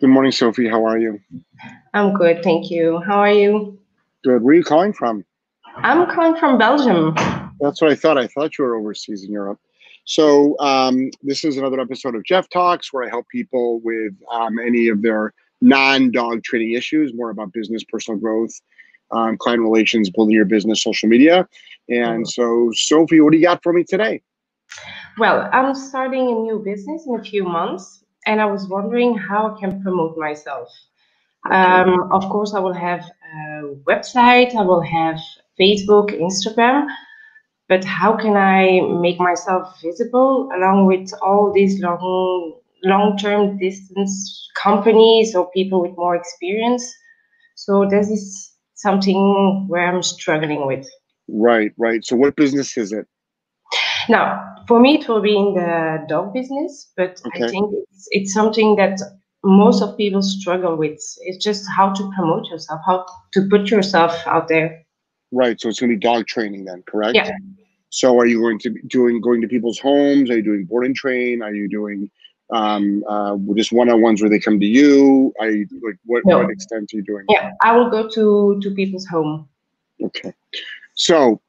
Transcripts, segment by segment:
Good morning, Sophie. How are you? I'm good, thank you. How are you? Good. Where are you calling from? I'm calling from Belgium. That's what I thought. I thought you were overseas in Europe. So um, this is another episode of Jeff Talks, where I help people with um, any of their non-dog training issues, more about business, personal growth, um, client relations, building your business, social media. And so, Sophie, what do you got for me today? Well, I'm starting a new business in a few months, and I was wondering how I can promote myself. Um, of course, I will have a website, I will have Facebook, Instagram, but how can I make myself visible along with all these long long-term distance companies or people with more experience? So this is something where I'm struggling with. Right, right. So what business is it? Now, for me, it will be in the dog business, but Okay. I think it's, it's something that most of people struggle with. It's just how to promote yourself, how to put yourself out there. Right. So it's going to be dog training then, correct? Yeah. So are you going to be doing going to people's homes? Are you doing board and train? Are you doing um, uh, just one-on-ones where they come to you? Are you like what, No. what extent are you doing? Yeah, I will go to to people's home. Okay. So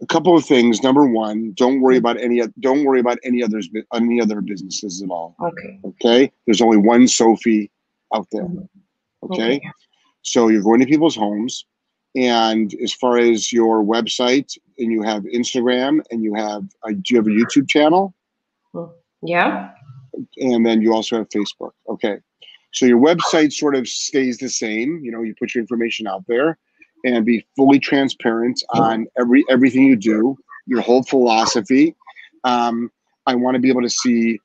a couple of things. Number one, don't worry about any don't worry about any others any other businesses at all. Okay. Okay. There's only one Sophie out there. Mhm. Okay. So you're going to people's homes. And as far as your website, and you have Instagram, and you have, uh, do you have a YouTube channel? Yeah. and then you also have Facebook. Okay. So your website sort of stays the same. You know, you put your information out there and be fully transparent on every everything you do, your whole philosophy. Um, I want to be able to see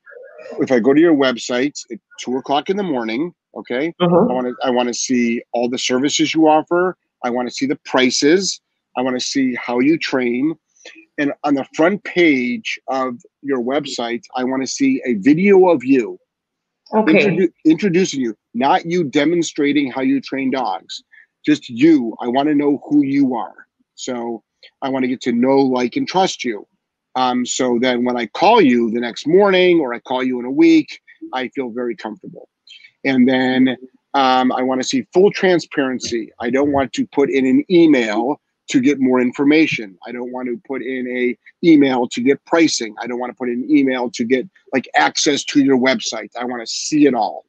if I go to your website at two o'clock in the morning. Okay. Mhm. I want to I want to see all the services you offer. I want to see the prices. I want to see how you train. And on the front page of your website, I want to see a video of you Okay. introdu- introducing you, not you demonstrating how you train dogs. Just you. I want to know who you are. So I want to get to know, like, and trust you. Um, so then when I call you the next morning or I call you in a week, I feel very comfortable. And then um, I want to see full transparency. I don't want to put in an email to get more information. I don't want to put in a email to get pricing. I don't want to put in an email to get like access to your website. I want to see it all.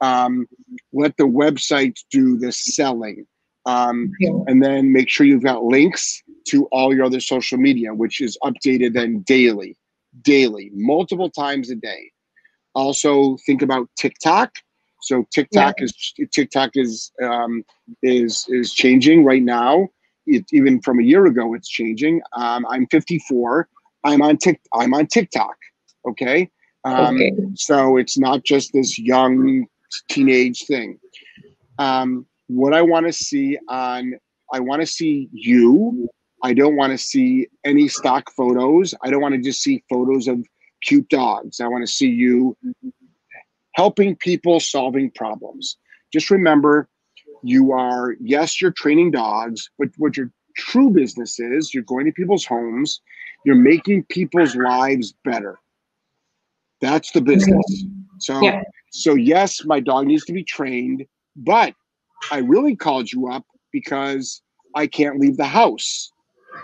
Um, let the website do the selling. Um, Okay. and then make sure you've got links to all your other social media, which is updated then daily, daily, multiple times a day. Also, think about TikTok. So TikTok is TikTok is um, is is changing right now. It, even from a year ago, it's changing. Um, I'm 54. I'm on Tik. I'm on TikTok. Okay. Um, Okay. so it's not just this young teenage thing. Um, what I want to see on, I want to see you. I don't want to see any stock photos. I don't want to just see photos of cute dogs. I want to see you helping people solving problems. Just remember, you are, yes, you're training dogs, but what your true business is, you're going to people's homes, you're making people's lives better. That's the business. So, Yeah. So yes, my dog needs to be trained, but I really called you up because I can't leave the house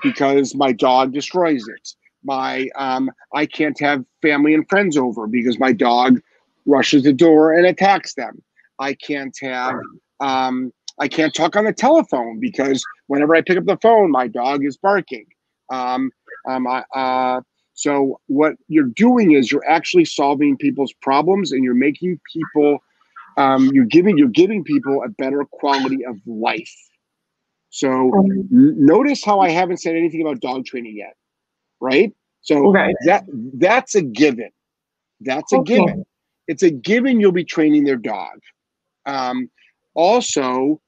because my dog destroys it. My um, I can't have family and friends over because my dog rushes the door and attacks them. I can't have um, I can't talk on the telephone because whenever I pick up the phone, my dog is barking. Um, um, I, uh, so what you're doing is you're actually solving people's problems and you're making people um, you're giving you're giving people a better quality of life. So n- notice how I haven't said anything about dog training yet, right? So Right. that that's a given. That's a Okay. given. It's a given you'll be training their dog. Um, also,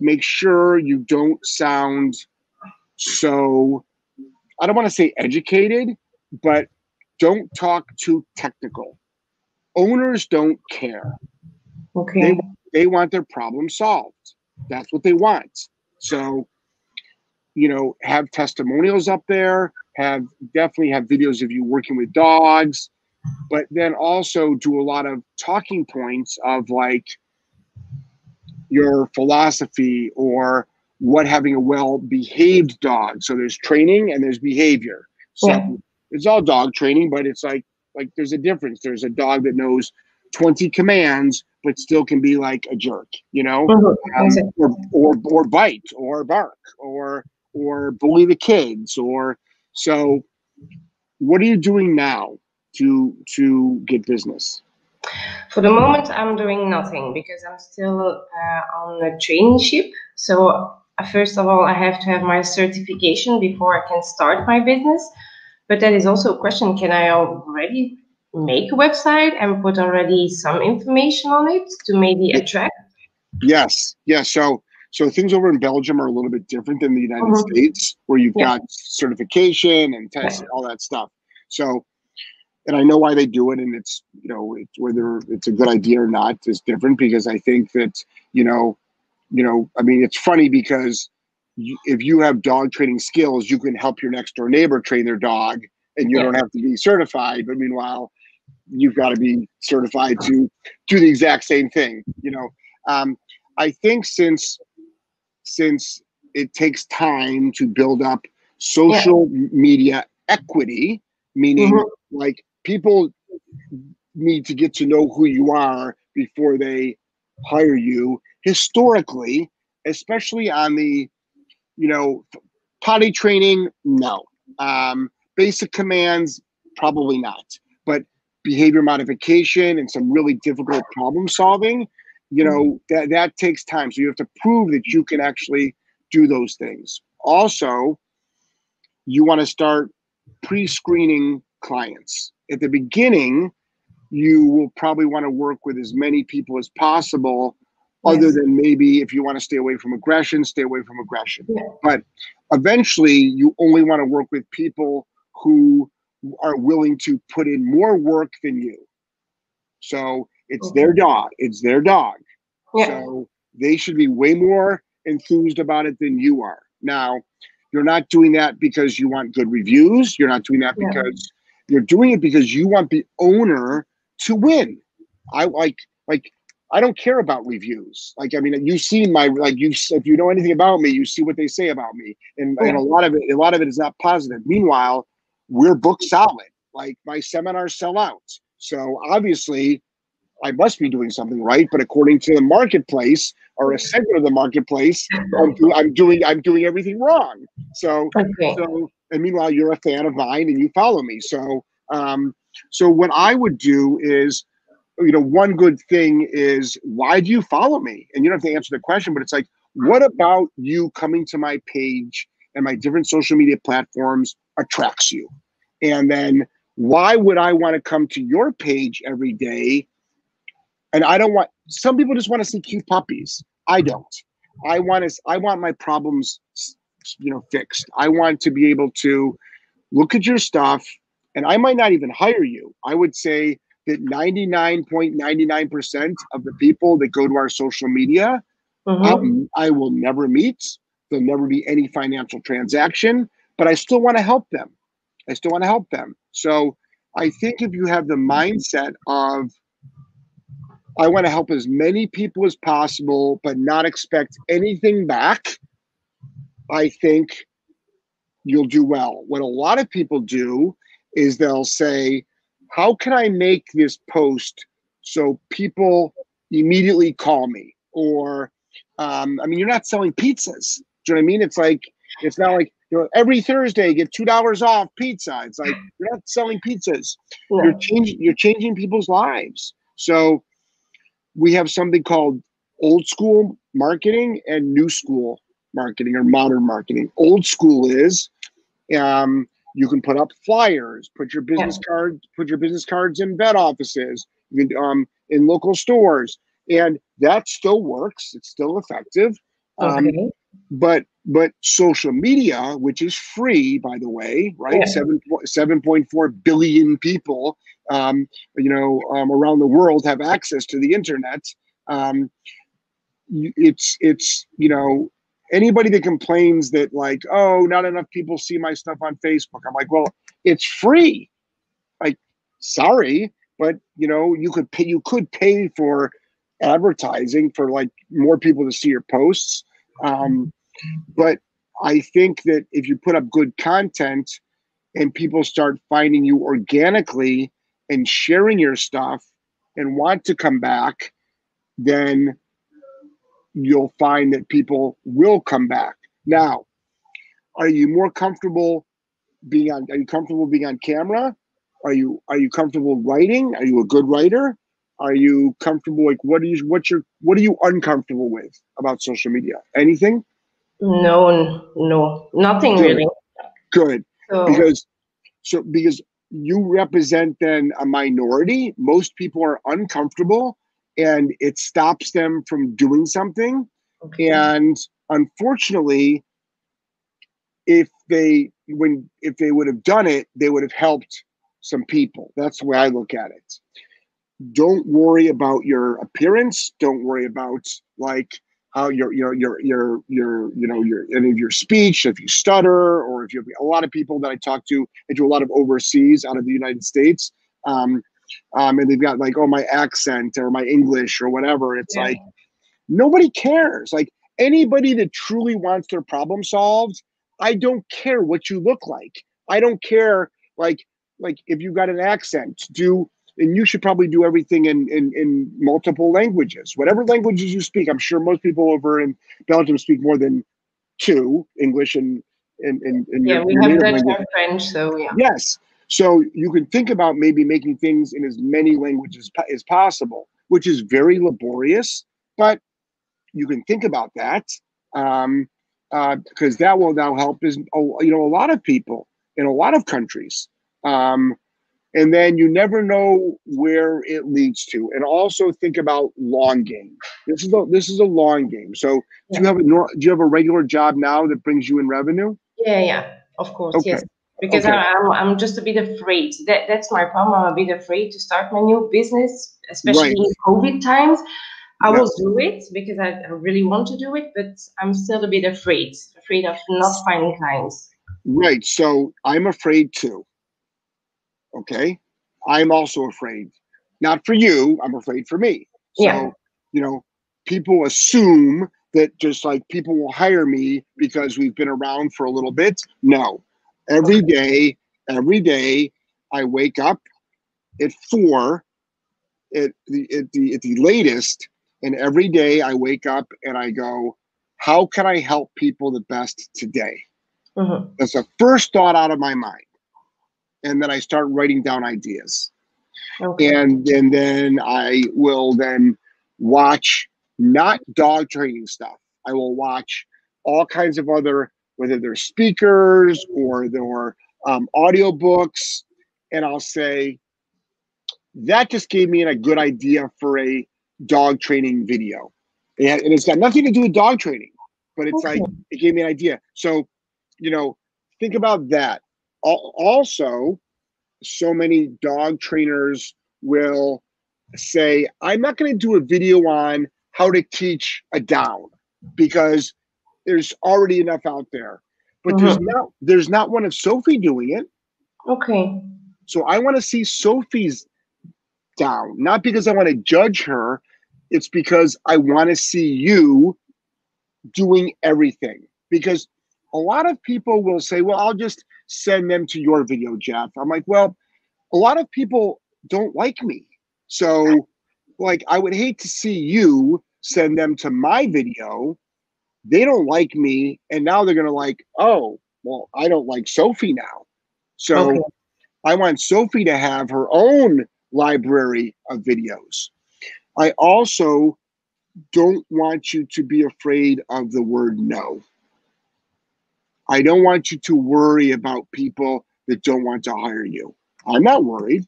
make sure you don't sound so. I don't want to say educated, but don't talk too technical. Owners don't care Okay. they want their problem solved. That's what they want. So, you know, have testimonials up there. Have definitely have videos of you working with dogs. but then also do a lot of talking points of like your philosophy or what having a well behaved dog. So there's training and there's behavior. So yeah. it's all dog training, but it's like like there's a difference. There's a dog that knows 20 commands but still can be like a jerk, you know, mm-hmm. um, or, or or bite or bark or or bully the kids or so. What are you doing now to to get business? For the moment, I'm doing nothing because I'm still uh, on a traineeship. So first of all, I have to have my certification before I can start my business. But that is also a question: Can I already make a website and put already some information on it to maybe attract? Yes, yes. So so things over in Belgium are a little bit different than the United mm-hmm. States, where you've yeah. got certification and tests, and all that stuff. So, and I know why they do it, and it's you know it's, whether it's a good idea or not is different because I think that you know, you know, I mean, it's funny because you, if you have dog training skills, you can help your next door neighbor train their dog, and you yeah. don't have to be certified. But meanwhile, you've got to be certified to do the exact same thing. You know, um, I think since since it takes time to build up social yeah. media equity, meaning mm-hmm. like people need to get to know who you are before they hire you. Historically, especially on the, you know, potty training, no. Um, basic commands, probably not. But behavior modification and some really difficult problem solving, you know, that, that takes time. So you have to prove that you can actually do those things. Also, you want to start pre screening clients. At the beginning, you will probably want to work with as many people as possible, yes. other than maybe if you want to stay away from aggression, stay away from aggression. Yeah. But eventually, you only want to work with people who are willing to put in more work than you. So it's okay. their dog. It's their dog. Yeah. So they should be way more enthused about it than you are. Now, you're not doing that because you want good reviews. You're not doing that yeah. because you're doing it because you want the owner to win. I like like I don't care about reviews. Like I mean, you've seen my like you if you know anything about me, you see what they say about me, and, and a lot of it a lot of it is not positive. Meanwhile, we're book solid. Like my seminars sell out. So obviously, I must be doing something right. But according to the marketplace or a segment of the marketplace, I'm, do, I'm doing I'm doing everything wrong. So okay. so and meanwhile, you're a fan of mine and you follow me. So um, so what I would do is. You know, one good thing is why do you follow me? And you don't have to answer the question, but it's like, what about you coming to my page and my different social media platforms attracts you. And then why would I want to come to your page every day? And I don't want some people just want to see cute puppies. I don't. I want to I want my problems you know fixed. I want to be able to look at your stuff and I might not even hire you. I would say that 99.99% of the people that go to our social media mm-hmm. um, I will never meet. There'll never be any financial transaction but I still want to help them. I still want to help them. So I think if you have the mindset of, I want to help as many people as possible, but not expect anything back, I think you'll do well. What a lot of people do is they'll say, How can I make this post so people immediately call me? Or, um, I mean, you're not selling pizzas. Do you know what I mean? It's like, it's not like, you know, every Thursday get two dollars off pizza. It's like you're not selling pizzas. Yeah. You're changing you're changing people's lives. So we have something called old school marketing and new school marketing or modern marketing. Old school is um, you can put up flyers, put your business yeah. cards, put your business cards in vet offices, um, in local stores, and that still works. It's still effective. Um, okay. Um, but but social media, which is free, by the way, right? Yeah. Seven seven point four billion people, um, you know, um, around the world have access to the internet. Um, it's it's you know anybody that complains that like oh not enough people see my stuff on Facebook. I'm like, well, it's free. Like sorry, but you know, you could pay you could pay for advertising for like more people to see your posts. Um, but I think that if you put up good content and people start finding you organically and sharing your stuff and want to come back, then you'll find that people will come back. Now, are you more comfortable being on are you comfortable being on camera? Are you are you comfortable writing? Are you a good writer? Are you comfortable like what are you what's your what are you uncomfortable with about social media? Anything? No, no, nothing Good. really. Good. So, Because so because you represent then a minority. Most people are uncomfortable and it stops them from doing something. okay. And unfortunately, if they when if they would have done it, they would have helped some people. That's the way I look at it. Don't worry about your appearance. Don't worry about like how your your your your your you know your any of your speech. If you stutter or if you have a lot of people that I talk to, I do a lot of overseas out of the United States. Um, um, and they've got like, oh, my accent or my English or whatever. It's Yeah. like nobody cares. Like anybody that truly wants their problem solved, I don't care what you look like. I don't care like like if you got an accent, do and you should probably do everything in, in in multiple languages. Whatever languages you speak, I'm sure most people over in Belgium speak more than two, English and and, and, and yeah, your- we have Dutch and French, so yeah. Yes. So you can think about maybe making things in as many languages as possible, which is very laborious, but you can think about that um, uh, because that will now help is you know a lot of people in a lot of countries. Um, and then you never know where it leads to. And also think about long game. This is a this is a long game. So do you have a do you have a regular job now that brings you in revenue? Yeah, yeah, of course, Okay. yes. Because Okay. I, I'm, I'm just a bit afraid. That that's my problem. I'm a bit afraid to start my new business, especially Right. in COVID times. I Yeah. will do it because I, I really want to do it, but I'm still a bit afraid, afraid of not finding clients. Right. So I'm afraid too. Okay. I'm also afraid. Not for you, I'm afraid for me. So, Yeah. you know, people assume that just like people will hire me because we've been around for a little bit. No. Every day, every day I wake up at four at the at the at the latest, and every day I wake up and I go, how can I help people the best today? Mhm. That's the first thought out of my mind. And then I start writing down ideas. Okay. And, and then I will then watch not dog training stuff. I will watch all kinds of other, whether they're speakers or they're um, audiobooks. And I'll say, that just gave me a good idea for a dog training video. And and it's got nothing to do with dog training, but it's like, it gave me an idea. So, you know, think about that. Also, so many dog trainers will say, I'm not going to do a video on how to teach a down because there's already enough out there. But there's uh-huh. not there's not one of Sophie doing it. Okay. So I want to see Sophie's down, not because I want to judge her. It's because I want to see you doing everything. Because a lot of people will say, well, I'll just send them to your video, Jeff. I'm like, well, a lot of people don't like me. So, like, I would hate to see you send them to my video. They don't like me. And now they're going to like, oh, well, I don't like Sophie now. So, Okay. I want Sophie to have her own library of videos. I also don't want you to be afraid of the word no. I don't want you to worry about people that don't want to hire you. I'm not worried.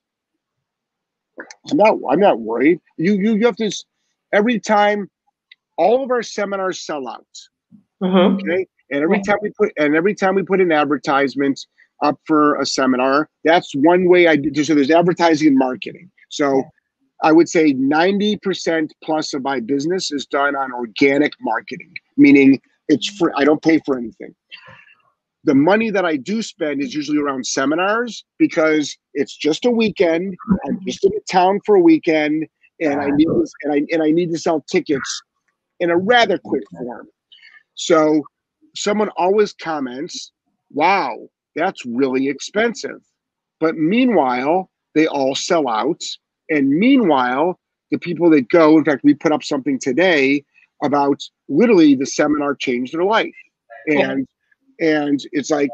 I'm not I'm not worried. You you, you have to every time all of our seminars sell out. Mhm. Okay. And every time we put and every time we put an advertisement up for a seminar, that's one way I do. So there's advertising and marketing. So. I would say 90% plus of my business is done on organic marketing, meaning it's free. I don't pay for anything. the money that I do spend is usually around seminars because it's just a weekend. I'm just in town for a weekend, and I need and I and I need to sell tickets in a rather quick form. So someone always comments, "Wow, that's really expensive," but meanwhile they all sell out, and meanwhile the people that go, in fact, we put up something today about literally the seminar changed their life, and and it's like,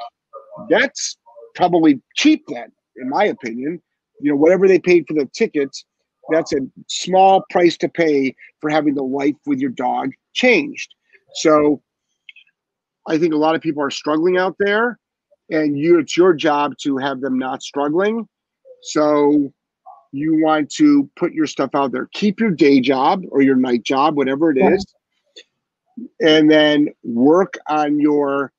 that's probably cheap then, in my opinion. You know, whatever they paid for the tickets, that's a small price to pay for having the life with your dog changed. So I think a lot of people are struggling out there, and you it's your job to have them not struggling. So you want to put your stuff out there. Keep your day job or your night job, whatever it is, and then work on your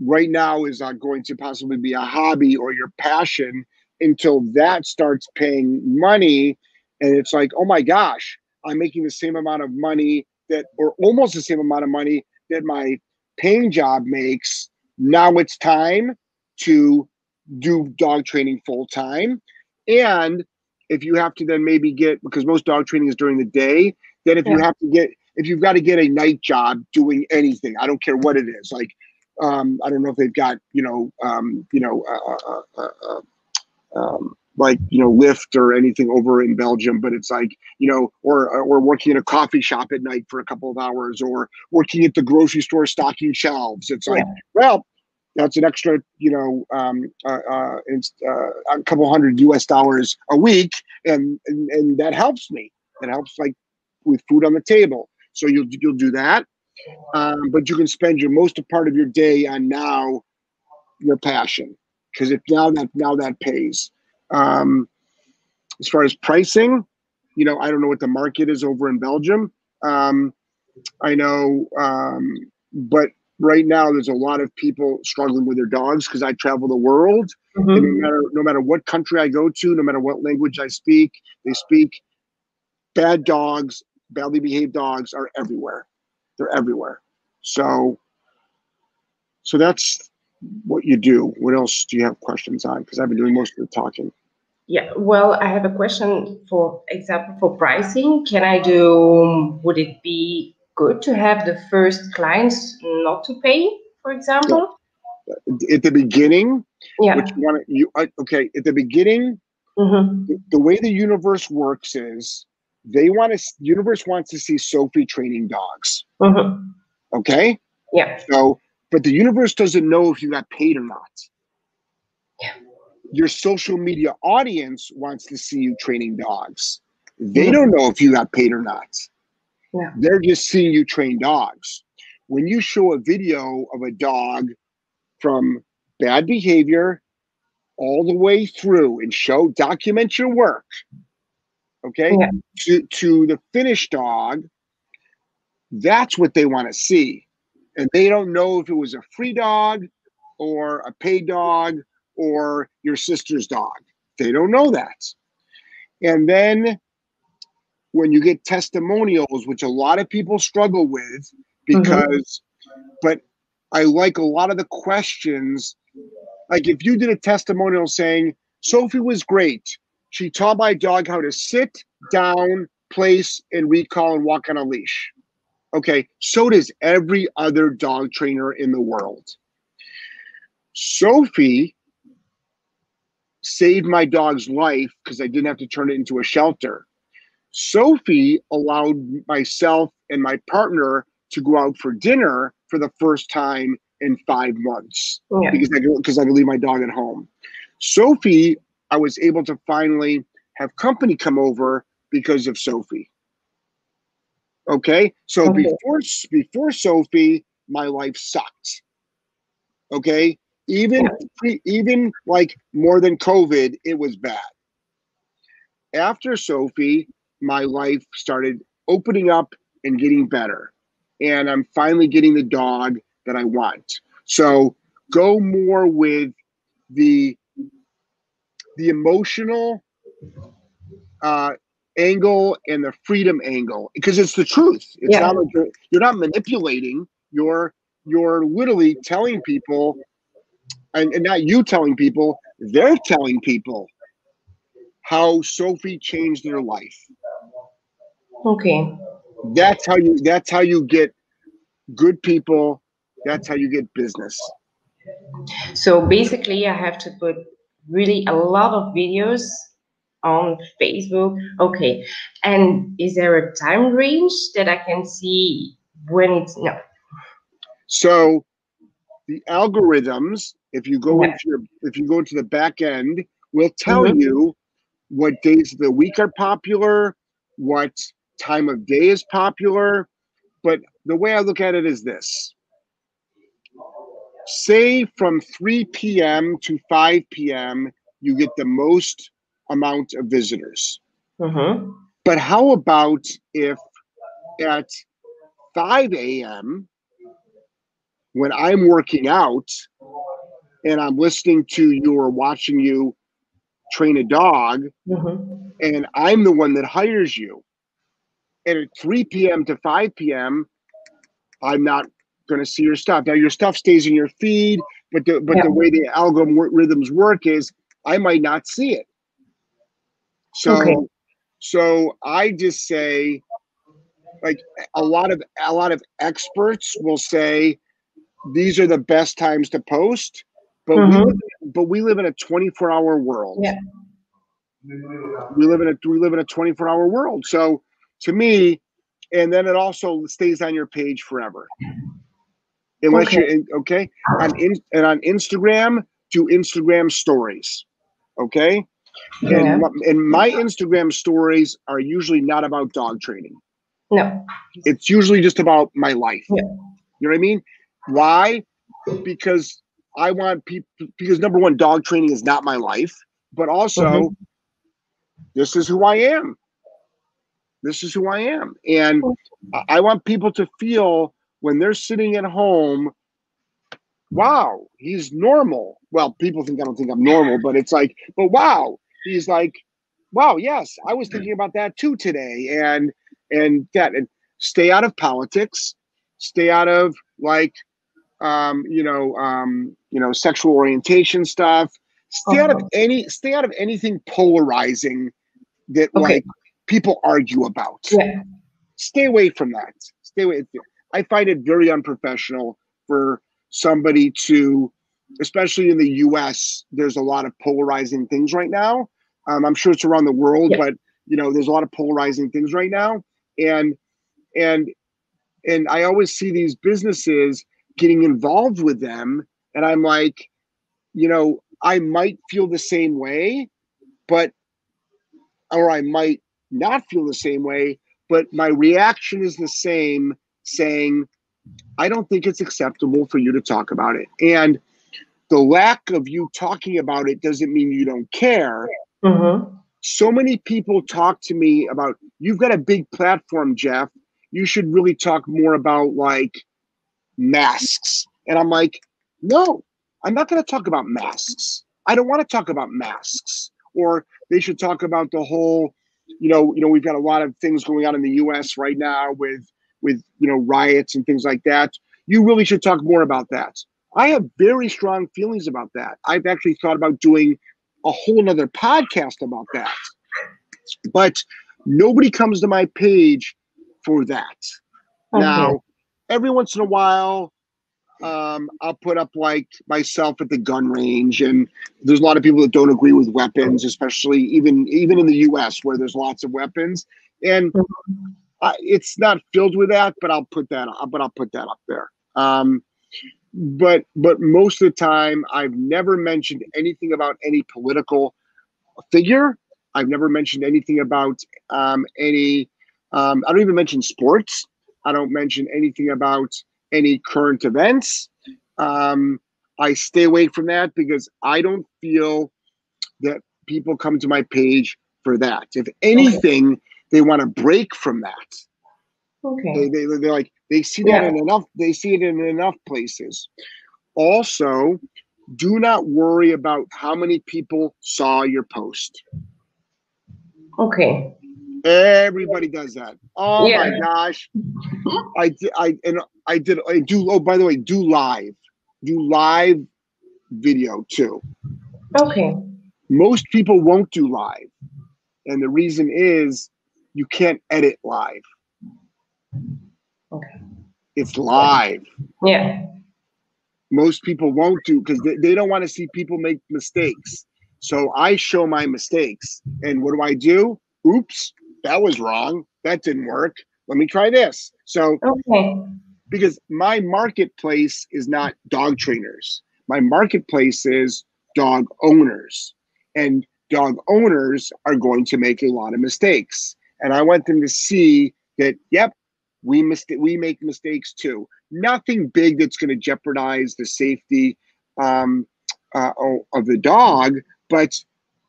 right now is not going to possibly be a hobby or your passion until that starts paying money and it's like oh my gosh i'm making the same amount of money that or almost the same amount of money that my paying job makes now it's time to do dog training full time and if you have to then maybe get because most dog training is during the day then if yeah. you have to get if you've got to get a night job doing anything i don't care what it is like um, I don't know if they've got you know um, you know uh, uh, uh, uh, um, like you know Lyft or anything over in Belgium, but it's like you know or or working in a coffee shop at night for a couple of hours or working at the grocery store stocking shelves. It's like well. That's an extra, you know, um, uh, uh, a couple hundred U.S. dollars a week, and, and and that helps me. It helps like with food on the table. So you'll you'll do that um, but you can spend your most part of your day on now your passion because if now that now that pays. Um, as far as pricing, you know, I don't know what the market is over in Belgium. Um, I know, um, but right now there's a lot of people struggling with their dogs because I travel the world. Mm-hmm. no matter no matter what country I go to, no matter what language I speak, they speak. Bad dogs, badly behaved dogs are everywhere. They're everywhere. So, so that's what you do. What else do you have questions on? Because I've been doing most of the talking. Yeah, well, I have a question for example for pricing. Can I do? Would it be good to have the first clients not to pay, for example? At the beginning, yeah. Which one, you okay? At the beginning, mm-hmm. the, the way the universe works is they want to universe wants to see sophie training dogs mm-hmm. okay yeah so but the universe doesn't know if you got paid or not yeah your social media audience wants to see you training dogs they don't know if you got paid or not yeah. they're just seeing you train dogs when you show a video of a dog from bad behavior all the way through and show document your work okay, yeah. to, to the finished dog, that's what they want to see. And they don't know if it was a free dog or a paid dog or your sister's dog. They don't know that. And then when you get testimonials, which a lot of people struggle with, mm-hmm. because, mm-hmm. but I like a lot of the questions. Like if you did a testimonial saying, Sophie was great, she taught my dog how to sit, down, place, and recall and walk on a leash. Okay, so does every other dog trainer in the world. Sophie saved my dog's life because I didn't have to turn it into a shelter. Sophie allowed myself and my partner to go out for dinner for the first time in five months oh. yeah. because I because I could leave my dog at home. Sophie I was able to finally have company come over because of Sophie. Okay, so okay. before before Sophie, my life sucked. Okay, even even like more than COVID, it was bad. After Sophie, my life started opening up and getting better, and I'm finally getting the dog that I want. So go more with the the emotional uh, angle and the freedom angle because it's the truth. It's yeah. not like you're, you're not manipulating. You're you're literally telling people and, and not you telling people, they're telling people how Sophie changed their life. Okay. That's how you that's how you get good people. That's how you get business. So basically I have to put really a lot of videos on Facebook. Okay. And is there a time range that I can see when it's no? So the algorithms, if you go Yeah. into your if you go into the back end, will tell Mhm. you what days of the week are popular, what time of day is popular. But the way I look at it is this. Say from 3 p.m. to 5 p.m., you get the most amount of visitors. Mm-hmm. But how about if at 5 a.m., when I'm working out and I'm listening to you or watching you train a dog, Mm-hmm. and I'm the one that hires you, and at 3 p.m. to 5 p.m., I'm not going to see your stuff. Now, your stuff stays in your feed, but the, but Yeah. the way the algorithms work is I might not see it. So, Okay. so I just say, like a lot of a lot of experts will say, these are the best times to post, but we Mhm. live, but we live in a 24 hour world. Yeah. We live in a we live in a 24 hour world. So to me, and then it also stays on your page forever. Unless Okay. you okay on in, and on Instagram, do Instagram stories. Okay. Yeah. And, my, and my Instagram stories are usually not about dog training. No. It's usually just about my life. Yeah. You know what I mean? Why? Because I want people because number one, dog training is not my life, but also Mhm. this is who I am. This is who I am. And I want people to feel when they're sitting at home, wow, he's normal. Well, people think I don't think I'm normal, but it's like, but wow, he's like, wow, yes, I was thinking about that too today. And and that and stay out of politics, stay out of like um, you know, um, you know, sexual orientation stuff. Stay out of Uh-huh. any stay out of anything polarizing that Okay. like people argue about. Yeah. Stay away from that. Stay away. I find it very unprofessional for somebody to, especially in the U.S. There's a lot of polarizing things right now. Um, I'm sure it's around the world, Yeah. but you know, there's a lot of polarizing things right now, and and and I always see these businesses getting involved with them, and I'm like, you know, I might feel the same way, but or I might not feel the same way, but my reaction is the same, saying, I don't think it's acceptable for you to talk about it. And the lack of you talking about it doesn't mean you don't care. Mm-hmm. So many people talk to me about, you've got a big platform, Jeff. You should really talk more about like masks. And I'm like, no, I'm not going to talk about masks. I don't want to talk about masks. Or they should talk about the whole, you know, you know, we've got a lot of things going on in the U.S. right now with with you know riots and things like that. You really should talk more about that. I have very strong feelings about that. I've actually thought about doing a whole nother podcast about that. But nobody comes to my page for that. Okay. Now, every once in a while, um, I'll put up like myself at the gun range, and there's a lot of people that don't agree with weapons, especially even even in the U.S. where there's lots of weapons, and I, it's not filled with that. But I'll put that. But I'll put that up there. Um, but but most of the time, I've never mentioned anything about any political figure. I've never mentioned anything about um, any. Um, I don't even mention sports. I don't mention anything about any current events. Um, I stay away from that because I don't feel that people come to my page for that. If anything, they want to break from that. Okay. They, they, they're like, they see that Yeah. in enough, they see it in enough places. Also, do not worry about how many people saw your post. Okay. Everybody does that. Oh my gosh. I did I and I did I do oh by the way, do live. Do live video too. Okay. Most people won't do live. And the reason is you can't edit live. Okay. It's live. Yeah. Most people won't do because they, they don't want to see people make mistakes. So I show my mistakes. And what do I do? Oops, that was wrong. That didn't work. Let me try this. So Okay. because my marketplace is not dog trainers. My marketplace is dog owners. And dog owners are going to make a lot of mistakes. And I want them to see that, yep, we mist- we make mistakes too. Nothing big that's going to jeopardize the safety um, uh, of the dog, but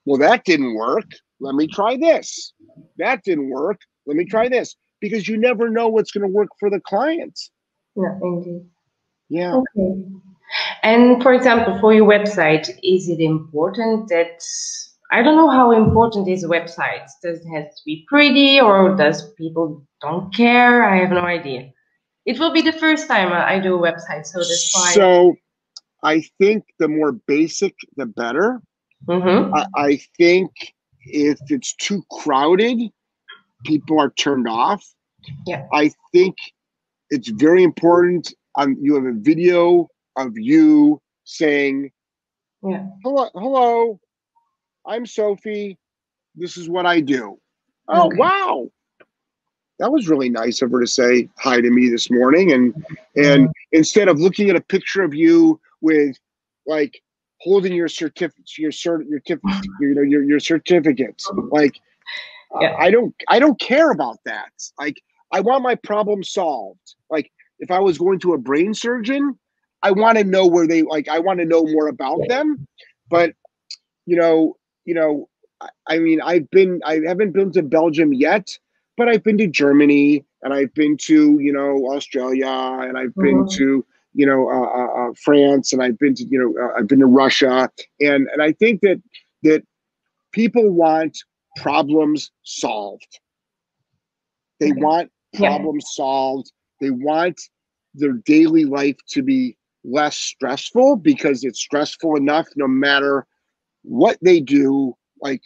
well, that didn't work. Let me try this. That didn't work. Let me try this because you never know what's going to work for the client. Yeah, indeed. Yeah. Okay. And for example, for your website, is it important that I don't know how important is a website? Does it have to be pretty or does people don't care? I have no idea. It will be the first time I do a website, so that's why. So I think the more basic, the better. Mhm. I, I think if it's too crowded, people are turned off. Yeah. I think it's very important. Um, you have a video of you saying, Yeah. "Hello, hello, I'm Sophie. This is what I do." Oh, Okay. wow, that was really nice of her to say hi to me this morning. And and instead of looking at a picture of you with like holding your certificate, your cert, your tif- you know, your your certificate, like Yeah. I don't I don't care about that. Like I want my problem solved. Like if I was going to a brain surgeon, I want to know where they like I want to know more about them. But you know, you know, I, I mean, I've been I haven't been to Belgium yet, but I've been to Germany and I've been to you know Australia and I've been Mhm. to you know uh, uh, uh, France and I've been to you know uh, I've been to Russia and and I think that that people want problems solved. They Okay. want Yeah. problems solved. They want their daily life to be less stressful because it's stressful enough no matter what they do. Like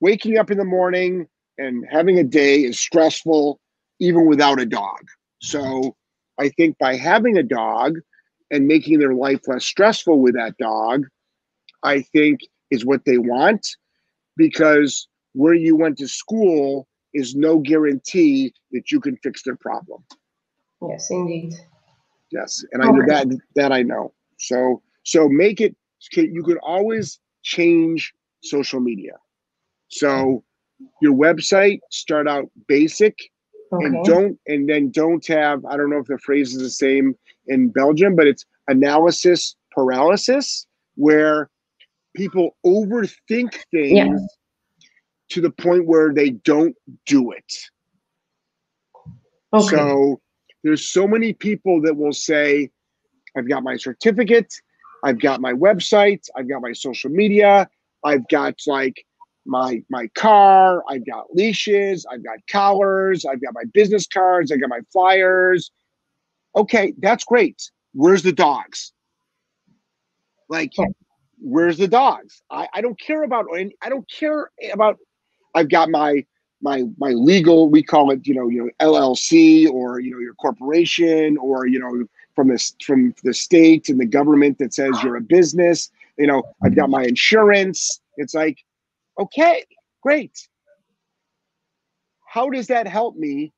waking up in the morning and having a day is stressful even without a dog. So I think by having a dog and making their life less stressful with that dog, I think is what they want because where you went to school is no guarantee that you can fix their problem. Yes, indeed. Yes, and I know that that I know. So so make it. You can always change social media. So your website start out basic and don't and then don't have. I don't know if the phrase is the same in Belgium, but it's analysis paralysis, where people overthink things Yeah. to the point where they don't do it. Okay. So there's so many people that will say, I've got my certificate, I've got my website, I've got my social media, I've got like my my car, I've got leashes, I've got collars, I've got my business cards, I've got my flyers. Okay, that's great. Where's the dogs? Like, where's the dogs? I, I don't care about I don't care about I've got my my my legal we call it you know you know LLC or you know your corporation or you know from this from the state and the government that says you're a business you know I've got my insurance it's like okay great how does that help me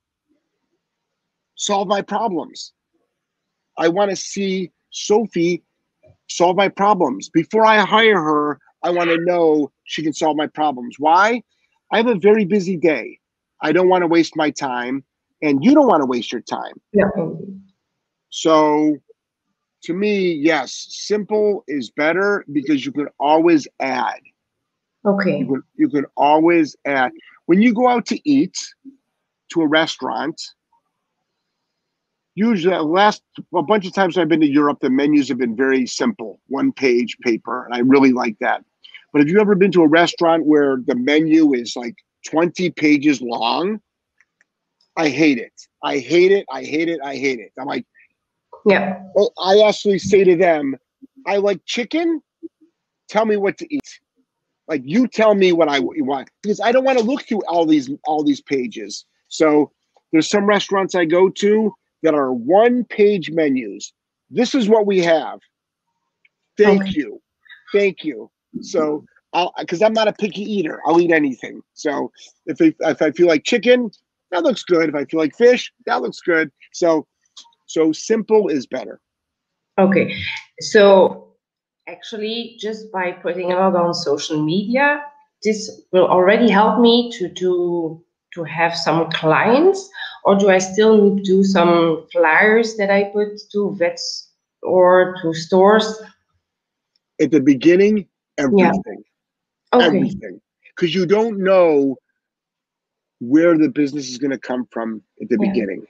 solve my problems I want to see Sophie solve my problems before I hire her I want to know she can solve my problems why I have a very busy day. I don't want to waste my time, and you don't want to waste your time. Yeah. So, to me, yes, simple is better because you can always add. Okay. You can, you can always add. When you go out to eat to a restaurant, usually last a bunch of times I've been to Europe, the menus have been very simple, one page paper, and I really like that. But have you ever been to a restaurant where the menu is like 20 pages long? I hate it. I hate it. I hate it. I hate it. I'm like, Yeah. well, I actually say to them, I like chicken. Tell me what to eat. Like you tell me what I want because I don't want to look through all these all these pages. So there's some restaurants I go to that are one page menus. This is what we have. Thank okay. you. Thank you. So I'll because I'm not a picky eater. I'll eat anything. So if I, if I feel like chicken, that looks good. If I feel like fish, that looks good. So so simple is better. Okay. So actually just by putting it out on social media, this will already help me to to to have some clients or do I still need to do some flyers that I put to vets or to stores? At the beginning, everything. Yeah. Okay. Everything. Because you don't know where the business is going to come from at the yeah. beginning.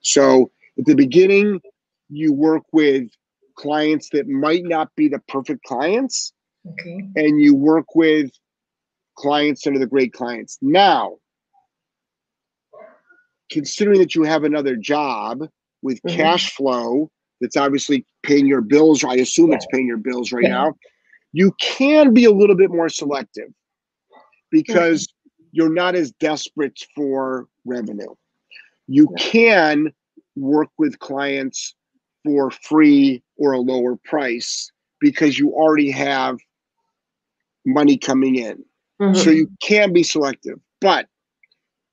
So at the beginning, you work with clients that might not be the perfect clients. Okay. And you work with clients that are the great clients. Now, considering that you have another job with mm-hmm. cash flow that's obviously paying your bills, I assume yeah. it's paying your bills right yeah. now, you can be a little bit more selective because mm-hmm. you're not as desperate for revenue. You yeah. can work with clients for free or a lower price because you already have money coming in. Mm-hmm. So you can be selective, but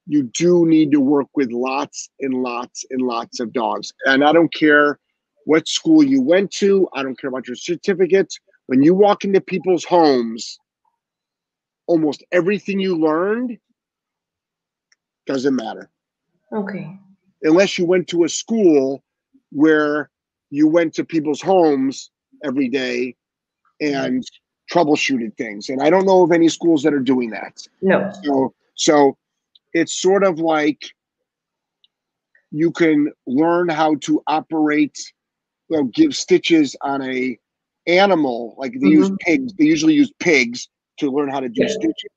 you do need to work with lots and lots and lots of dogs. And I don't care what school you went to, I don't care about your certificates. When you walk into people's homes, almost everything you learned doesn't matter. Okay. Unless you went to a school where you went to people's homes every day and troubleshooted things. And I don't know of any schools that are doing that. No. So so it's sort of like you can learn how to operate you know, give stitches on a animal like they mm-hmm. use pigs they usually use pigs to learn how to do yeah. stitches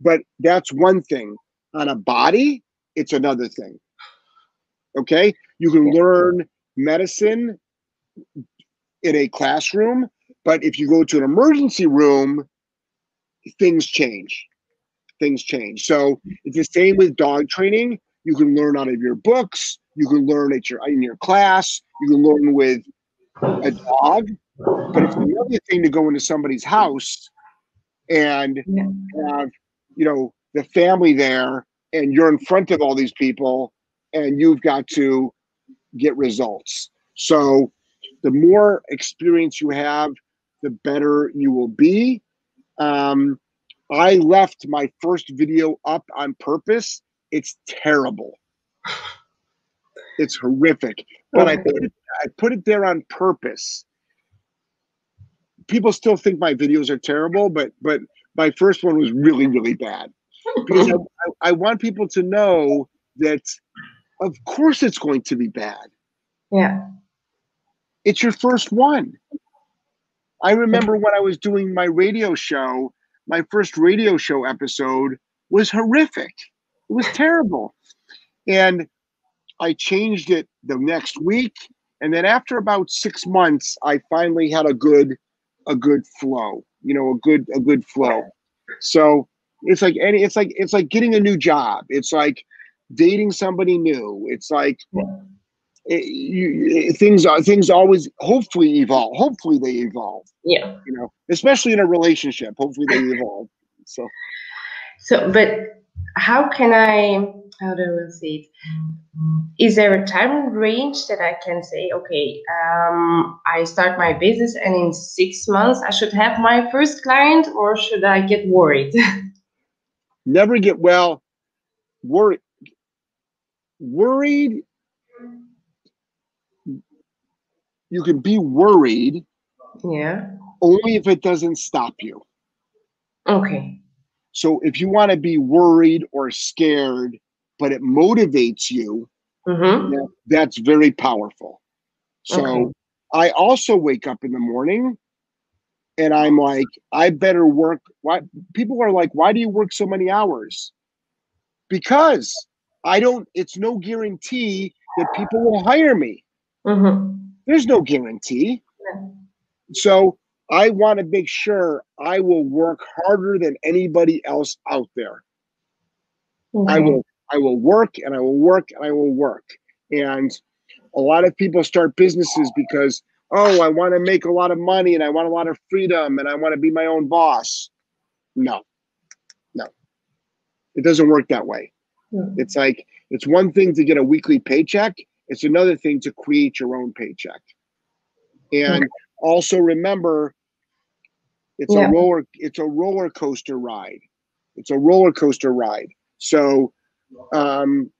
but that's one thing on a body it's another thing okay you can learn medicine in a classroom but if you go to an emergency room things change things change. So it's the same with dog training. You can learn out of your books. You can learn at your in your class. You can learn with a dog. But it's another thing to go into somebody's house and have you know the family there, and you're in front of all these people, and you've got to get results. So the more experience you have, the better you will be. Um, I left my first video up on purpose. It's terrible. It's horrific. But I put it, I put it there on purpose. People still think my videos are terrible, but but my first one was really really bad because I, I, I want people to know that of course it's going to be bad. Yeah. It's your first one. I remember when I was doing my radio show my first radio show episode was horrific. It was terrible. And I changed it the next week. And then after about six months, I finally had a good a good flow, you know, a good a good flow. So it's like any it's like it's like getting a new job. It's like dating somebody new. It's like it, you, things are things always hopefully evolve. Hopefully they evolve. Yeah. You know, especially in a relationship. Hopefully they evolve. So. So, but how can I? How do I say it? Is there a time range that I can say, okay, um, I start my business and in six months I should have my first client, or should I get worried? Never get well. Worried. Worried you can be worried. Yeah. Only if it doesn't stop you. Okay. So if you want to be worried or scared, but it motivates you, mm-hmm. that, that's very powerful. So okay. I also wake up in the morning and I'm like, I better work. Why people are like, why do you work so many hours? Because I don't, it's no guarantee that people will hire me. Mm-hmm. There's no guarantee. so I want to make sure I will work harder than anybody else out there. Mm-hmm. I will I will work and I will work and I will work. And a lot of people start businesses because oh, I want to make a lot of money and I want a lot of freedom and I want to be my own boss. No. No. It doesn't work that way. Mhm. It's like it's one thing to get a weekly paycheck, it's another thing to create your own paycheck. And also remember it's Yeah. a roller it's a roller coaster ride. It's a roller coaster ride. So um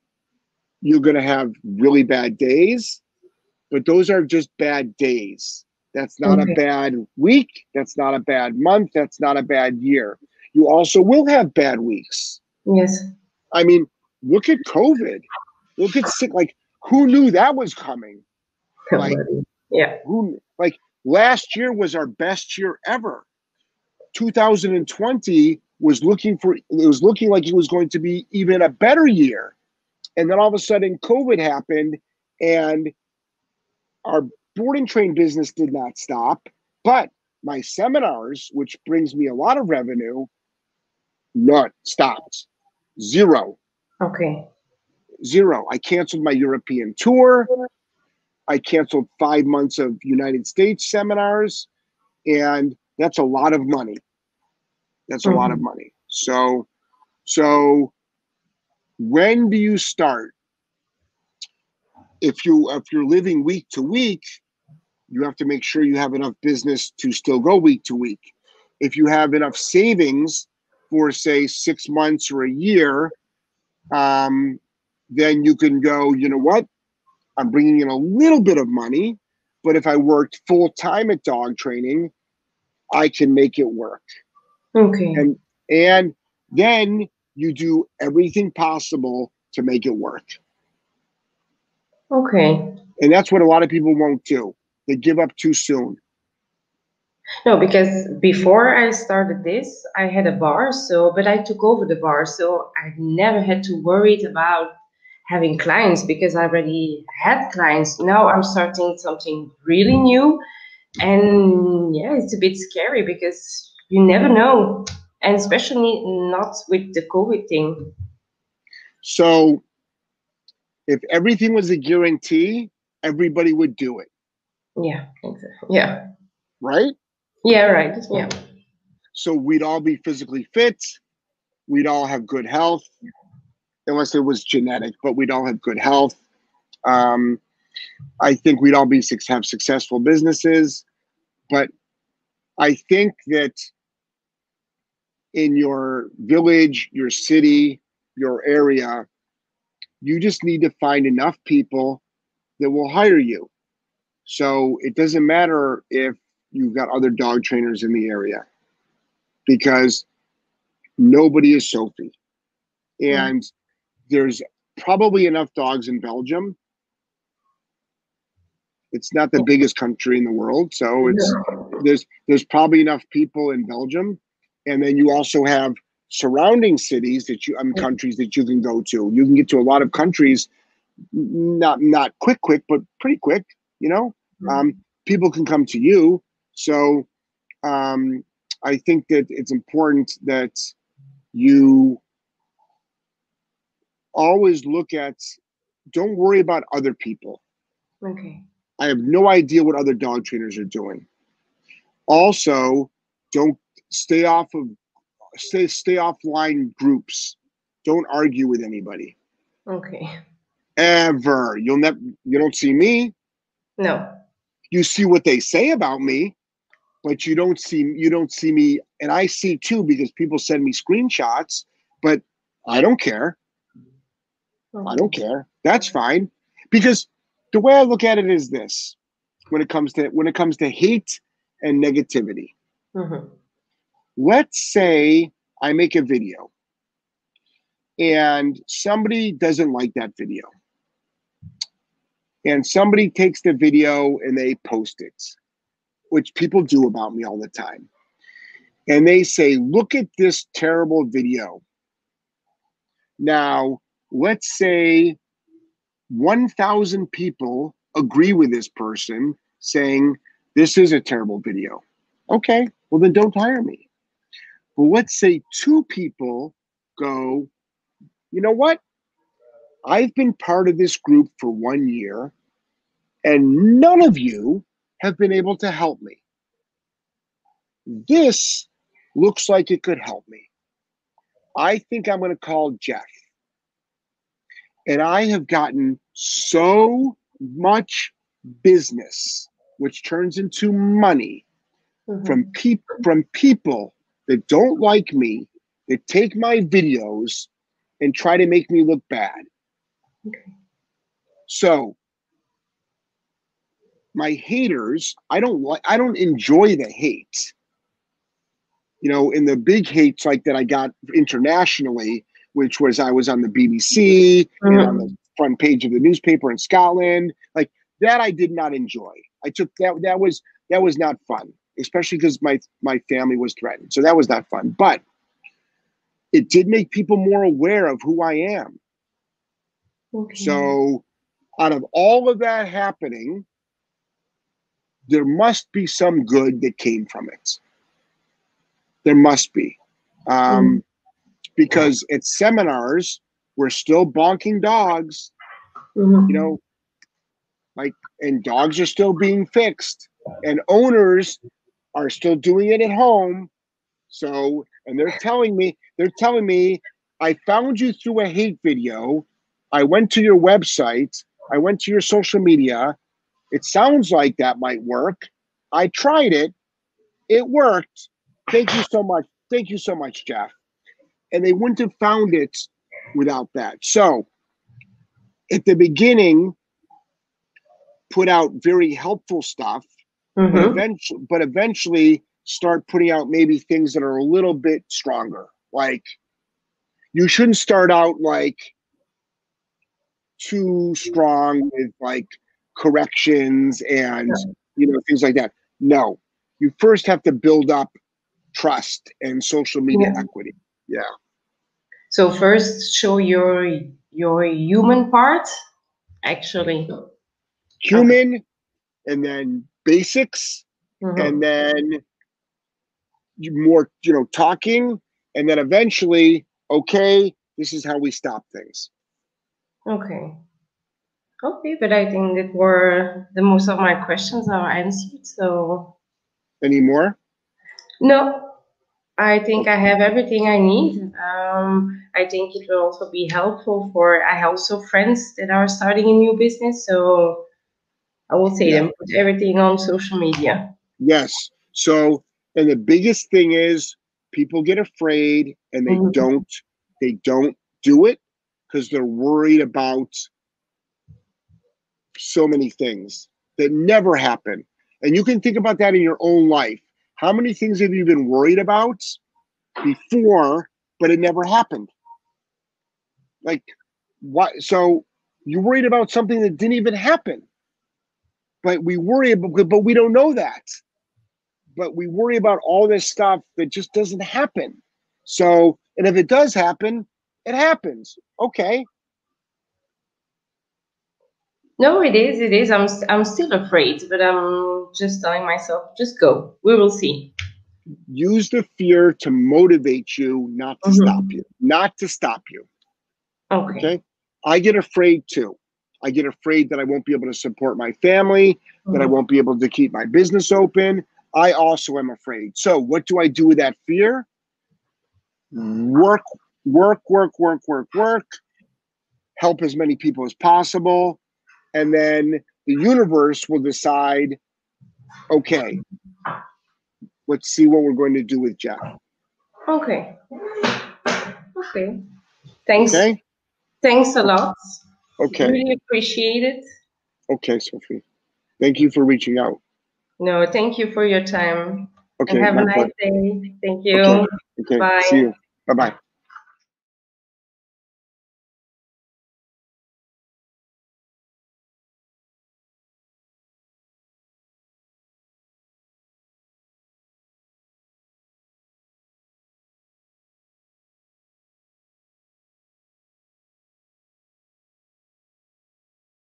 you're going to have really bad days, but those are just bad days. That's not Okay. a bad week, that's not a bad month, that's not a bad year. You also will have bad weeks. Yes. I mean, look at COVID. Look at sick. Like, who knew that was coming? Like- yeah. Who like last year was our best year ever. 2020 was looking for. It was looking like it was going to be even a better year, and then all of a sudden, COVID happened, and our board and train business did not stop. But my seminars, which brings me a lot of revenue, not stopped. Zero. Okay. zero. I canceled my European tour. I canceled five months of United States seminars, and that's a lot of money. That's a lot of mm-hmm. money. So, so when do you start? If you if you're living week to week, you have to make sure you have enough business to still go week to week. If you have enough savings for say six months or a year, um, then you can go, you know what? I'm bringing in a little bit of money, but if I worked full time at dog training, I can make it work. Okay. And and then you do everything possible to make it work. Okay. And that's what a lot of people won't do. They give up too soon. No, because before I started this, I had a bar, so but I took over the bar, so I never had to worry about having clients because I already had clients. Now I'm starting something really new, and yeah, it's a bit scary because you never know, and especially not with the COVID thing. So if everything was a guarantee, everybody would do it, Yeah, exactly. Yeah, right? yeah, right. Yeah, So we'd all be physically fit. We'd all have good health, unless it was genetic, but we'd all have good health. Um, I think we'd all be have successful businesses. But I think that in your village, your city, your area, you just need to find enough people that will hire you. So it doesn't matter if you've got other dog trainers in the area because nobody is Sophie. And there's probably enough dogs in Belgium. It's not the biggest country in the world, so it's there's there's probably enough people in Belgium, and then you also have surrounding cities that you um, countries that you can go to. You can get to a lot of countries, not not quick quick, but pretty quick. You know, um, people can come to you. So um, I think that it's important that you always look at. Don't worry about other people. okay. I have no idea what other dog trainers are doing. Also, don't stay off of stay stay offline groups. Don't argue with anybody Okay. ever. You'll never you don't see me. No. You see what they say about me, but you don't see you don't see me and I see too because people send me screenshots, but I don't care. I don't care. That's fine. Because the way I look at it is this when it comes to when it comes to hate and negativity. Mhm. Let's say I make a video and somebody doesn't like that video. And somebody takes the video and they post it, which people do about me all the time. And they say, Look at this terrible video. Now, let's say 1,000 people agree with this person saying, this is a terrible video. Okay, well then don't hire me. But let's say two people go, you know what? I've been part of this group for one year, and none of you have been able to help me. This looks like it could help me. I think I'm going to call Jeff. And I have gotten so much business, which turns into money mm-hmm. from people from people that don't like me, that take my videos and try to make me look bad. Okay. So my haters, I don't like I don't enjoy the hate. You know, in the big hates like that I got internationally, which was I was on the BBC mm-hmm. and on the front page of the newspaper in Scotland. Like that I did not enjoy. I took that that was that was not fun, especially because my my family was threatened. So that was not fun. But it did make people more aware of who I am. Okay. So out of all of that happening, there must be some good that came from it. There must be. Um, mm. Because at seminars, we're still bonking dogs. Mm-hmm. You know, like, and dogs are still being fixed, and owners are still doing it at home. So, and they're telling me, they're telling me, I found you through a hate video. I went to your website. I went to your social media. It sounds like that might work. I tried it. It worked. Thank you so much. Thank you so much, Jeff. And they wouldn't have found it without that. So at the beginning, put out very helpful stuff, mm-hmm. but, eventually, but eventually start putting out maybe things that are a little bit stronger. Like you shouldn't start out like too strong with like corrections and you know things like that. No, you first have to build up trust and social media yeah. equity. Yeah. So first, show your your human part, actually human and then basics mm-hmm. and then more you know talking and then eventually okay this is how we stop things. Okay. Okay but i think that were the most of my questions are answered so. Any more? No i think i have everything i need. Um, i think it will also be helpful for i have also friends that are starting a new business so I will say yeah. them, put everything on social media. Yes. So, and the biggest thing is people get afraid and they mm-hmm. don't they don't do it because they're worried about so many things that never happen. And you can think about that in your own life. How many things have you been worried about before, but it never happened? Like, what? So you're worried about something that didn't even happen but we worry about, but we don't know that. But we worry about all this stuff that just doesn't happen. So, and if it does happen, it happens. Okay. No, it is. It is. I'm. I'm still afraid, but I'm just telling myself, just go. We will see. Use the fear to motivate you, not to mm-hmm. stop you. Not to stop you. Okay. Okay. I get afraid too. I get afraid that I won't be able to support my family, mm-hmm. that I mm-hmm. won't be able to keep my business open. I also am afraid. So, what do I do with that fear? Work, work, work, work, work, work, help as many people as possible. And then the universe will decide okay, let's see what we're going to do with Jeff. Okay. Okay. Thanks. Okay. Thanks a lot. Okay. Really appreciate it. Okay, Sophie. Thank you for reaching out. No, thank you for your time. Okay. And have a nice day. Thank you. Okay. okay. Bye. See you. Bye bye.